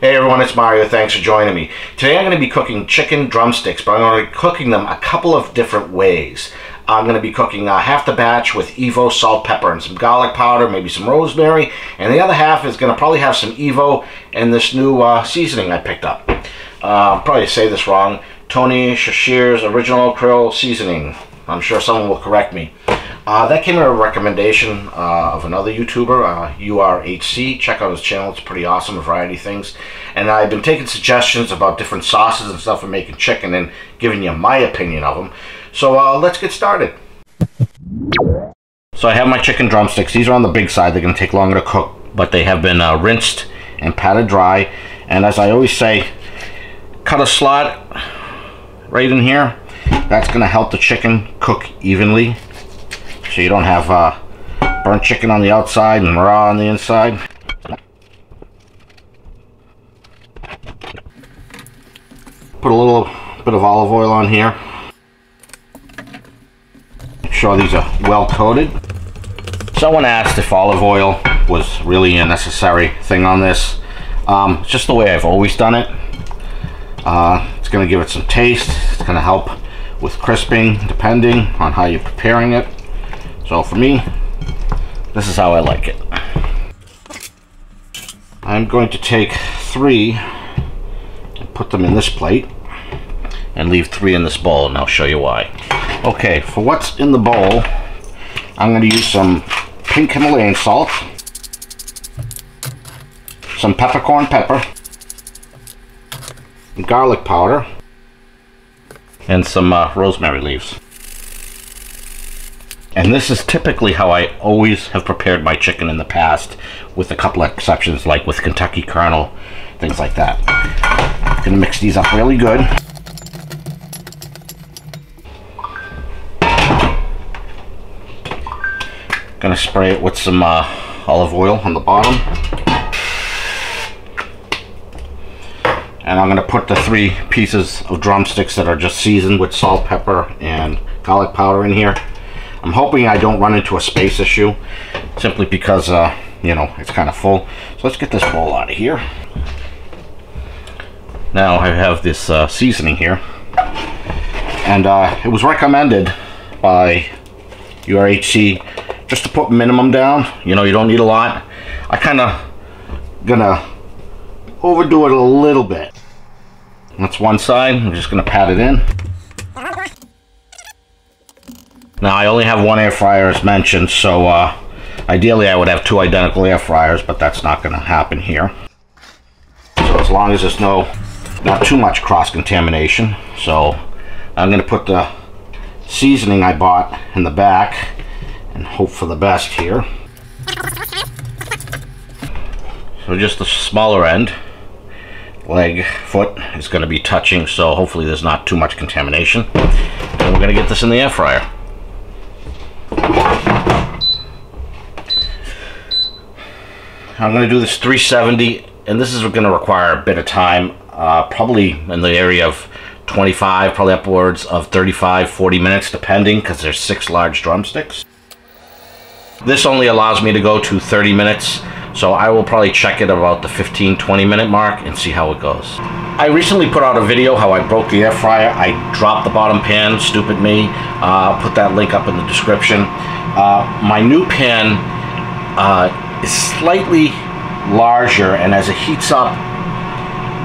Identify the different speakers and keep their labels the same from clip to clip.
Speaker 1: Hey everyone, it's Mario. Thanks for joining me. Today I'm going to be cooking chicken drumsticks, but I'm going to be cooking them a couple of different ways. I'm going to be cooking uh, half the batch with Evo salt, pepper, and some garlic powder, maybe some rosemary, and the other half is going to probably have some Evo and this new uh, seasoning I picked up. Uh, probably say this wrong. Tony Chachere's Original Creole Seasoning. I'm sure someone will correct me. Uh, that came in a recommendation uh, of another YouTuber, uh, URHC. Check out his channel; it's pretty awesome, a variety of things. And I've been taking suggestions about different sauces and stuff for making chicken, and giving you my opinion of them. So uh, let's get started. So I have my chicken drumsticks. These are on the big side. They're going to take longer to cook, but they have been uh, rinsed and patted dry. And as I always say, cut a slot right in here. That's going to help the chicken cook evenly so you don't have uh, burnt chicken on the outside and raw on the inside. Put a little bit of olive oil on here. Make sure these are well coated. Someone asked if olive oil was really a necessary thing on this. Um, it's just the way I've always done it. Uh, it's going to give it some taste. It's going to help with crisping depending on how you're preparing it. So for me, this is how I like it. I'm going to take three and put them in this plate and leave three in this bowl and I'll show you why. Okay, for what's in the bowl, I'm going to use some pink Himalayan salt, some peppercorn pepper, garlic powder, and some uh, rosemary leaves. And this is typically how I always have prepared my chicken in the past, with a couple of exceptions, like with Kentucky Colonel, things like that. Gonna mix these up really good. Gonna spray it with some uh, olive oil on the bottom. And I'm gonna put the three pieces of drumsticks that are just seasoned with salt, pepper, and garlic powder in here. I'm hoping I don't run into a space issue simply because, uh, you know, it's kind of full. So let's get this bowl out of here. Now I have this uh, seasoning here. And uh, it was recommended by URHC just to put minimum down. You know, you don't need a lot. I kind of gonna overdo it a little bit. That's one side. I'm just gonna pat it in. Now I only have one air fryer as mentioned, so uh, ideally I would have two identical air fryers, but that's not going to happen here. So as long as there's no, not too much cross-contamination. So I'm going to put the seasoning I bought in the back and hope for the best here. So just the smaller end, leg, foot is going to be touching, so hopefully there's not too much contamination. And we're going to get this in the air fryer. I'm going to do this 370 and this is going to require a bit of time uh, probably in the area of 25 probably upwards of 35 40 minutes depending because there's six large drumsticks. This only allows me to go to 30 minutes so I will probably check it about the 15 20 minute mark and see how it goes. I recently put out a video how I broke the air fryer. I dropped the bottom pan stupid me. Uh, I'll put that link up in the description. Uh, my new pan uh, is slightly larger and as it heats up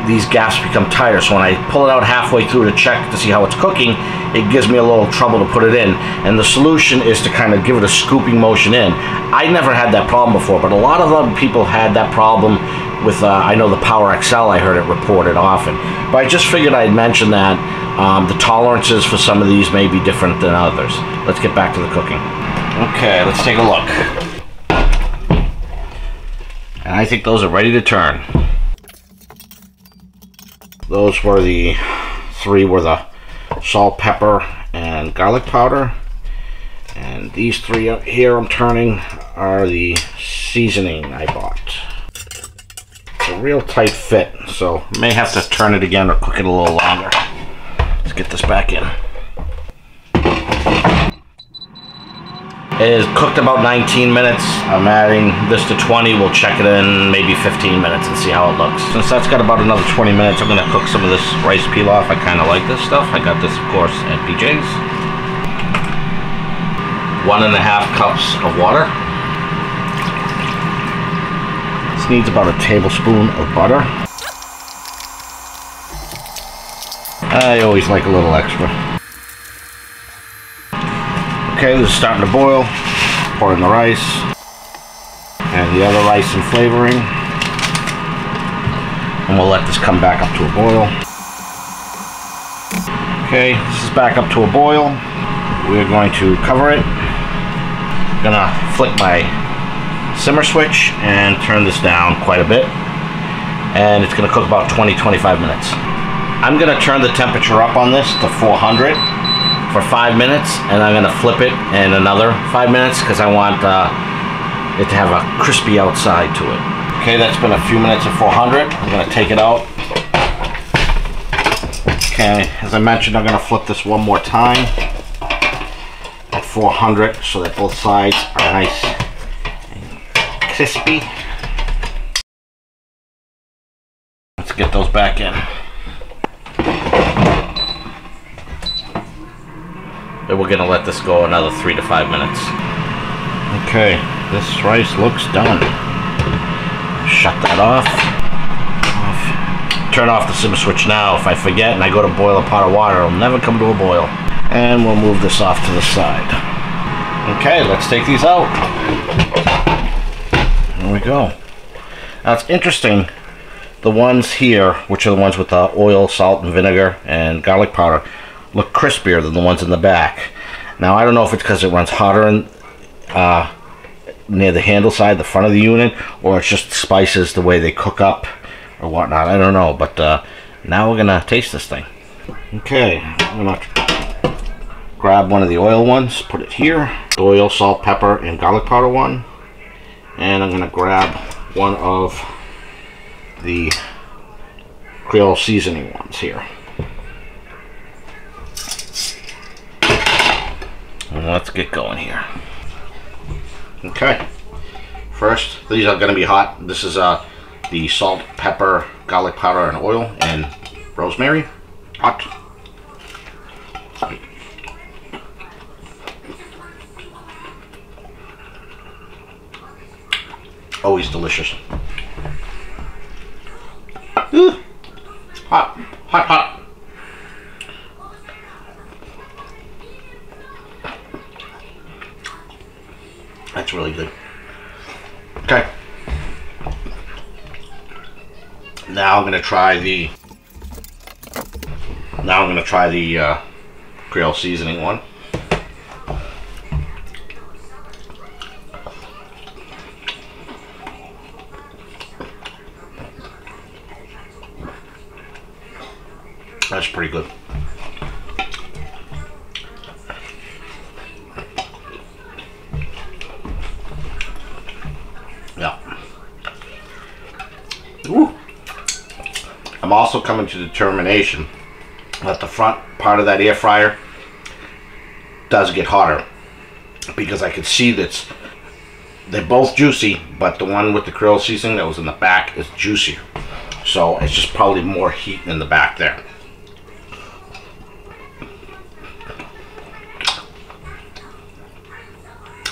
Speaker 1: these gaps become tighter. So when I pull it out halfway through to check to see how it's cooking it gives me a little trouble to put it in. And the solution is to kind of give it a scooping motion in. I never had that problem before but a lot of other people had that problem with uh, I know the Power XL I heard it reported often. But I just figured I'd mention that um, the tolerances for some of these may be different than others. Let's get back to the cooking. Okay let's take a look. And I think those are ready to turn. Those were the three were the salt, pepper, and garlic powder. And these three here I'm turning are the seasoning I bought. It's a real tight fit, so may have to turn it again or cook it a little longer. Let's get this back in. It is cooked about 19 minutes. I'm adding this to 20. We'll check it in maybe 15 minutes and see how it looks. Since that's got about another 20 minutes, I'm gonna cook some of this rice pilaf. I kind of like this stuff. I got this, of course, at BJ's. One and a half cups of water. This needs about a tablespoon of butter. I always like a little extra. Okay, this is starting to boil. Pour in the rice. And the other rice and flavoring. And we'll let this come back up to a boil. Okay, this is back up to a boil. We're going to cover it. I'm Gonna flick my simmer switch and turn this down quite a bit. And it's gonna cook about 20-25 minutes. I'm gonna turn the temperature up on this to 400 for five minutes and I'm gonna flip it in another five minutes because I want uh, it to have a crispy outside to it. Okay, that's been a few minutes at 400. I'm gonna take it out. Okay, as I mentioned, I'm gonna flip this one more time at 400 so that both sides are nice and crispy. Let's get those back in. And we're gonna let this go another three to five minutes. Okay, this rice looks done. Shut that off. off. Turn off the simmer switch now. If I forget and I go to boil a pot of water, it'll never come to a boil. And we'll move this off to the side. Okay, let's take these out. There we go. Now it's interesting, the ones here, which are the ones with the oil, salt, and vinegar, and garlic powder, look crispier than the ones in the back. Now I don't know if it's because it runs hotter in, uh, near the handle side, the front of the unit, or it's just spices the way they cook up or whatnot. I don't know, but uh, now we're gonna taste this thing. Okay, I'm gonna grab one of the oil ones, put it here. Oil, salt, pepper, and garlic powder one. And I'm gonna grab one of the Creole seasoning ones here. Let's get going here. Okay. First, these are going to be hot. This is uh, the salt, pepper, garlic powder, and oil, and rosemary. Hot. Always delicious. Ooh. Hot, hot, hot. Now I'm gonna try the. Now I'm gonna try the uh, Creole seasoning one. That's pretty good. Also coming to the determination that the front part of that air fryer does get hotter because I could see that they're both juicy, but the one with the Creole seasoning that was in the back is juicier. So it's just probably more heat in the back there.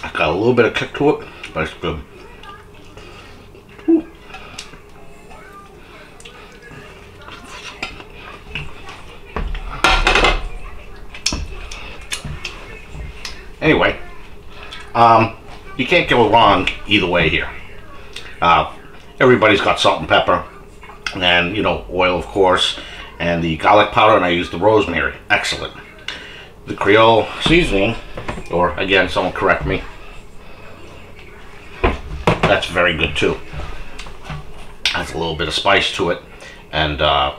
Speaker 1: It's got a little bit of kick to it, but it's good. Anyway, um, you can't go wrong either way here. Uh, everybody's got salt and pepper, and you know oil, of course, and the garlic powder, and I use the rosemary. Excellent. The Creole seasoning, or again, someone correct me. That's very good too. Has a little bit of spice to it, and uh,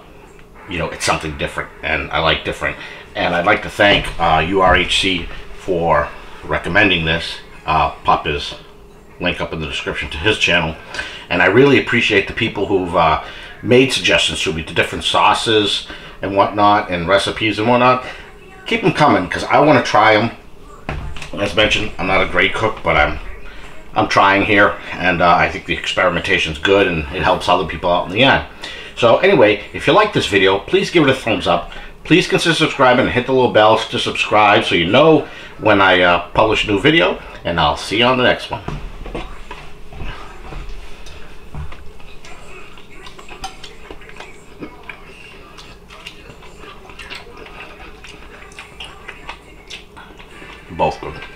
Speaker 1: you know it's something different, and I like different. And I'd like to thank uh, URHC for recommending this. Uh, pop his link up in the description to his channel. And I really appreciate the people who've uh, made suggestions to me to different sauces and whatnot and recipes and whatnot. Keep them coming because I want to try them. As mentioned, I'm not a great cook, but I'm I'm trying here, and uh, I think the experimentation is good, and it helps other people out in the end. So anyway, if you like this video, please give it a thumbs up. Please consider subscribing and hit the little bell to subscribe so you know when I uh, publish a new video, and I'll see you on the next one. Both good.